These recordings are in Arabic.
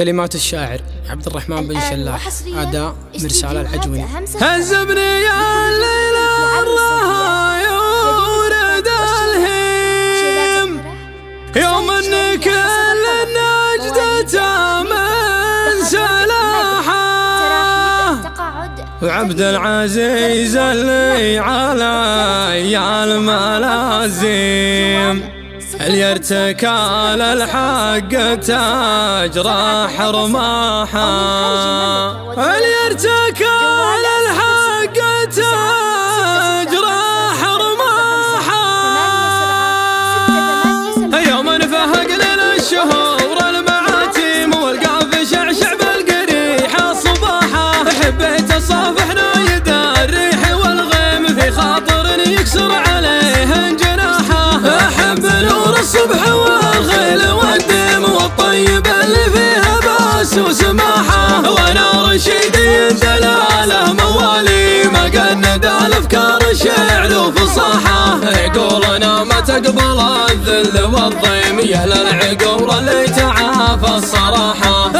كلمات الشاعر عبد الرحمن بن شلاح. أداء مرسال العجوني هزبني يا الليلة يورد الهيم يوم ان كل النجدة من سلاحه وعبد العزيز اللي علي الملازم. اللي ارتكال الحق تاج راح رماحا اللي ارتكال الحق تاج باس وسماحه وأنا رشيدي دلاله موالي ما قند الأفكار الشعر وفصاحة. عقولنا ما تقبل الذل والضيم يا للعقول اللي تعافى الصراحة.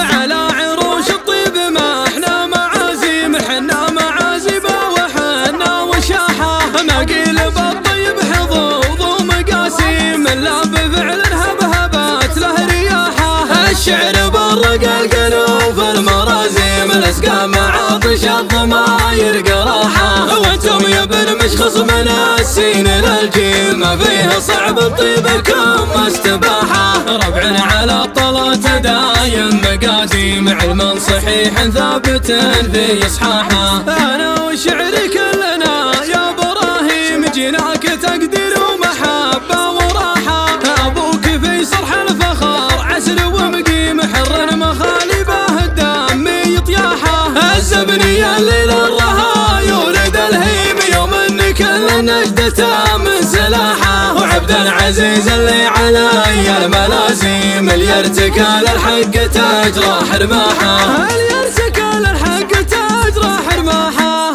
الاسقام عطش الضماير قراحة. وأنتم يا ابن مشخص من السين للجيل ما فيه صعب طيبكم استباحة. ربع على الطلة دايم مقاديم. علم صحيح ثابت في إصحاحة. أنا وشعري كلنا يا إبراهيم جيناك تقدير ومحبة. العزيز اللي علي الملازيم اللي يرتكال الحق تجرى حرماحة. اللي يرتكال الحق تجرى حرماحة.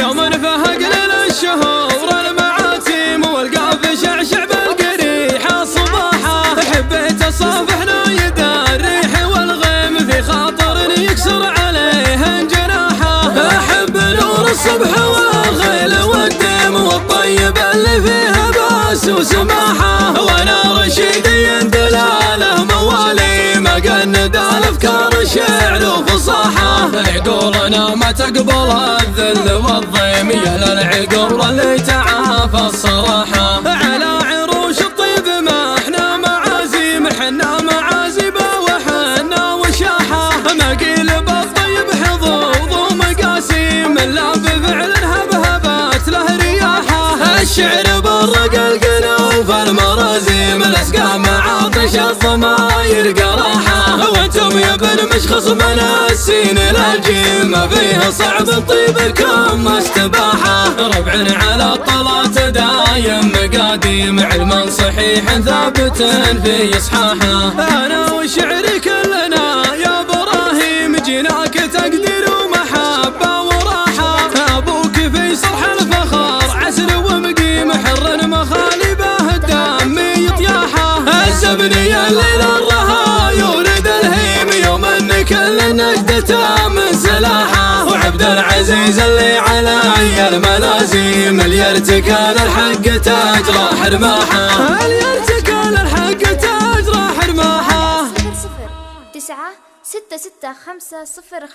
يوم انفهق لنا الشهور المعاتم والقاف شعشع بالقريحه صباحه حبيت اصافحنا يدا الريح والغيم في خاطر يكسر عليه جناحه احب نور الصبح والخيل والدم والطيب اللي فيها باس وسماحه وفصاحه عقولنا ما تقبل الذل والضيم يا للعقول اللي تعافى الصراحة. على عروش الطيب ما إحنا معازيم حنا معازب وحنا وشاحة. ما قيل بالطيب حظوظ ومقاسيم لا بفعل هبهبات له رياحة. الشعر برق القلوب المرازيم الأسقام عطش الضماير قراحه ابن مشخص من السين للجيل ما فيه صعب طيبكم استباحه. ربع على الطلات دايم مقاديم علم صحيح ثابت في إصحاحه. أنا وشعري كلنا يا إبراهيم جيناك تقدير ومحبة وراحة. أبوك في صرح الفخار عسل ومقيم حر مخالبه الدم يطياحه. الزبني الليل نجدته من سلاحه وعبد العزيز اللي علي الملازيم اللي يرتكال الحق تجرى حرماحة؟ اللي يرتكال الحق تجرى حرماحة؟ صفر صفر تسعة ستة ستة خمسة صفر خمسة.